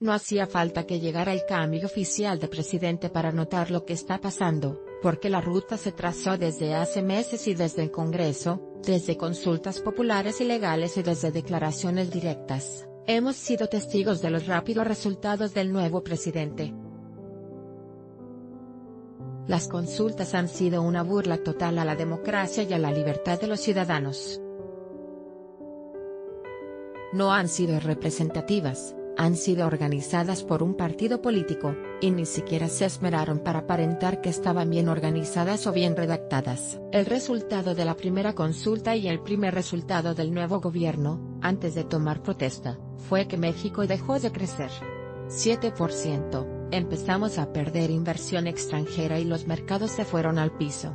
No hacía falta que llegara el cambio oficial de presidente para notar lo que está pasando, porque la ruta se trazó desde hace meses y desde el Congreso, desde consultas populares y legales y desde declaraciones directas. Hemos sido testigos de los rápidos resultados del nuevo presidente. Las consultas han sido una burla total a la democracia y a la libertad de los ciudadanos. No han sido representativas, han sido organizadas por un partido político, y ni siquiera se esmeraron para aparentar que estaban bien organizadas o bien redactadas. El resultado de la primera consulta y el primer resultado del nuevo gobierno, antes de tomar protesta, fue que México dejó de crecer. 7%, empezamos a perder inversión extranjera y los mercados se fueron al piso.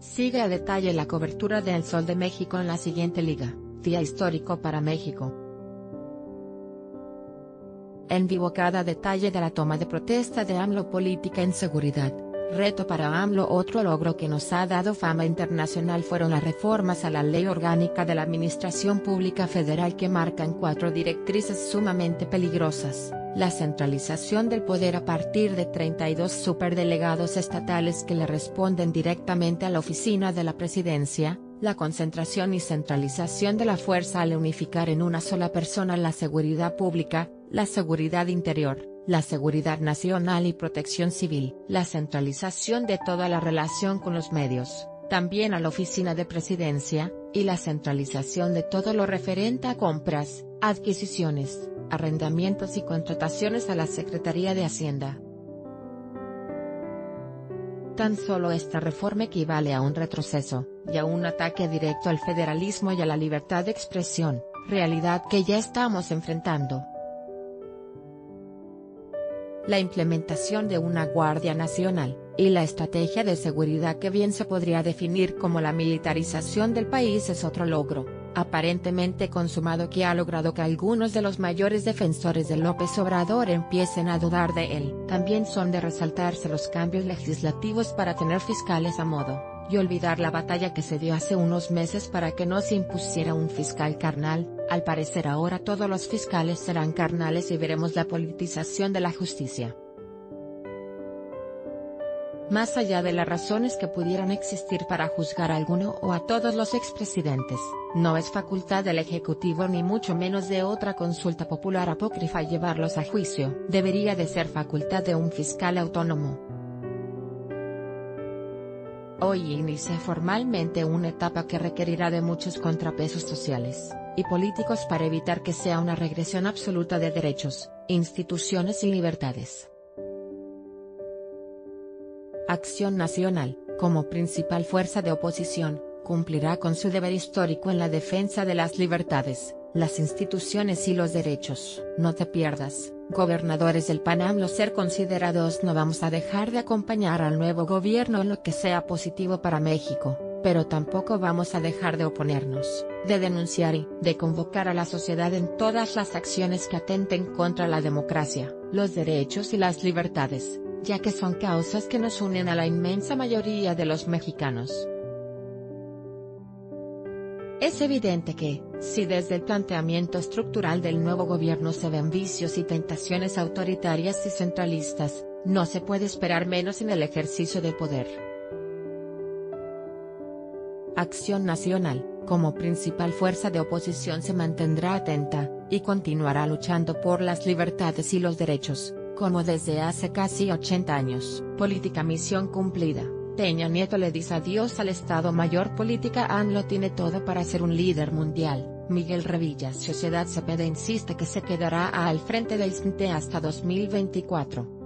Sigue a detalle la cobertura de El Sol de México en la siguiente liga día histórico para México. En vivo cada detalle de la toma de protesta de AMLO Política en Seguridad, reto para AMLO Otro logro que nos ha dado fama internacional fueron las reformas a la Ley Orgánica de la Administración Pública Federal que marcan cuatro directrices sumamente peligrosas, la centralización del poder a partir de 32 superdelegados estatales que le responden directamente a la oficina de la presidencia, la concentración y centralización de la fuerza al unificar en una sola persona la seguridad pública, la seguridad interior, la seguridad nacional y protección civil, la centralización de toda la relación con los medios, también a la oficina de presidencia, y la centralización de todo lo referente a compras, adquisiciones, arrendamientos y contrataciones a la Secretaría de Hacienda. Tan solo esta reforma equivale a un retroceso, y a un ataque directo al federalismo y a la libertad de expresión, realidad que ya estamos enfrentando. La implementación de una Guardia Nacional, y la estrategia de seguridad que bien se podría definir como la militarización del país es otro logro aparentemente consumado que ha logrado que algunos de los mayores defensores de López Obrador empiecen a dudar de él. También son de resaltarse los cambios legislativos para tener fiscales a modo, y olvidar la batalla que se dio hace unos meses para que no se impusiera un fiscal carnal, al parecer ahora todos los fiscales serán carnales y veremos la politización de la justicia. Más allá de las razones que pudieran existir para juzgar a alguno o a todos los expresidentes, no es facultad del Ejecutivo ni mucho menos de otra consulta popular apócrifa llevarlos a juicio. Debería de ser facultad de un fiscal autónomo. Hoy inicia formalmente una etapa que requerirá de muchos contrapesos sociales y políticos para evitar que sea una regresión absoluta de derechos, instituciones y libertades. Acción Nacional, como principal fuerza de oposición, cumplirá con su deber histórico en la defensa de las libertades, las instituciones y los derechos. No te pierdas, gobernadores del PAN ser considerados no vamos a dejar de acompañar al nuevo gobierno en lo que sea positivo para México, pero tampoco vamos a dejar de oponernos, de denunciar y de convocar a la sociedad en todas las acciones que atenten contra la democracia, los derechos y las libertades ya que son causas que nos unen a la inmensa mayoría de los mexicanos. Es evidente que, si desde el planteamiento estructural del nuevo gobierno se ven vicios y tentaciones autoritarias y centralistas, no se puede esperar menos en el ejercicio del poder. Acción Nacional, como principal fuerza de oposición se mantendrá atenta, y continuará luchando por las libertades y los derechos, como desde hace casi 80 años. Política misión cumplida. Peña Nieto le dice adiós al Estado Mayor Política ANLO tiene todo para ser un líder mundial. Miguel Revillas Sociedad Cepeda insiste que se quedará al frente del CNTE hasta 2024.